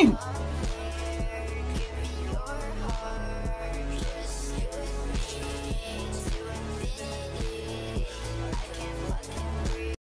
second.